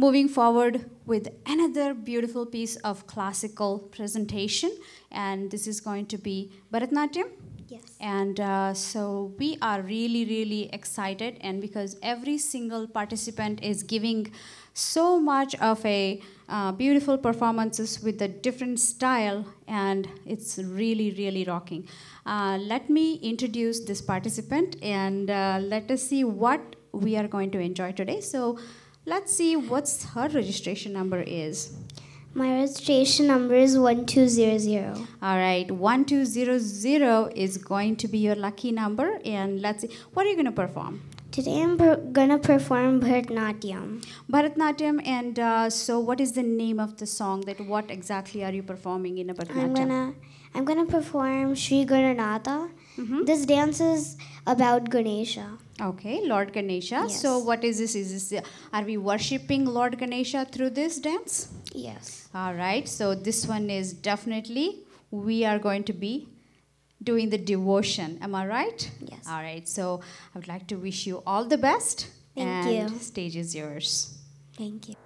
moving forward with another beautiful piece of classical presentation, and this is going to be Bharatnatyam. Yes. And uh, so we are really, really excited, and because every single participant is giving so much of a uh, beautiful performances with a different style, and it's really, really rocking. Uh, let me introduce this participant, and uh, let us see what we are going to enjoy today. So let's see what's her registration number is. My registration number is 1200. All right, 1200 is going to be your lucky number. And let's see, what are you going to perform? Today I'm per- gonna perform Bharatnatyam. Bharatnatyam. And uh, so, what is the name of the song? That what exactly are you performing in a I'm Bharatnatyam? gonna I'm gonna perform Sri Gananatha. Mhm. This dance is about Ganesha. Okay, Lord Ganesha. Yes. So, what is this? Is this are we worshipping Lord Ganesha through this dance? Yes. All right, so this one is definitely we are going to be doing the devotion. Am I right? Yes. All right, so I would like to wish you all the best. Thank and you. Stage is yours. Thank you.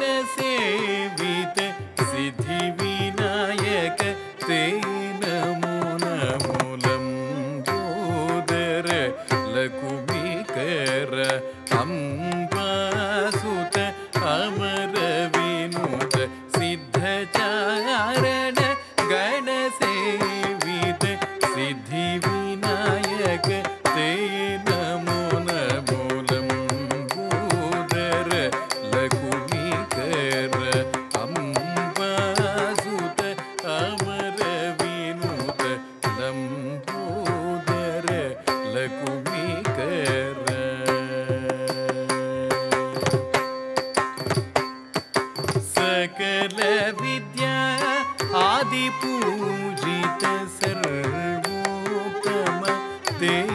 गणसेवित Siddhivinayak ते नमो नमो लम्बोदर लकुमिकर अम्बासुत दे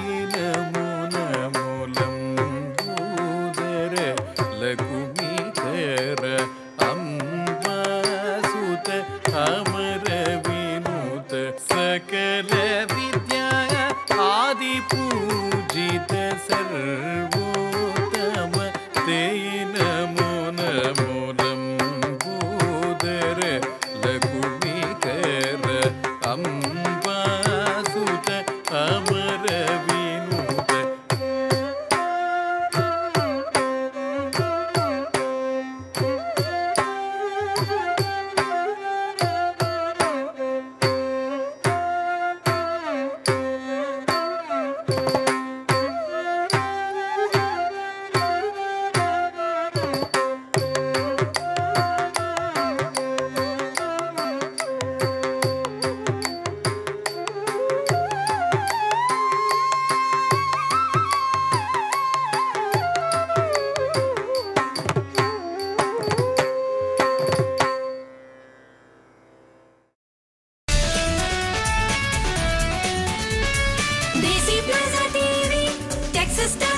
sister